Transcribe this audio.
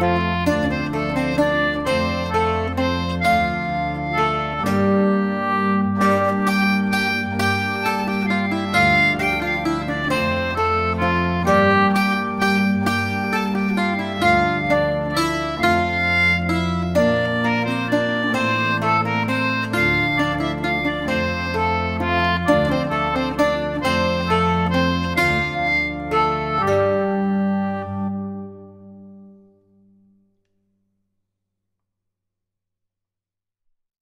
Música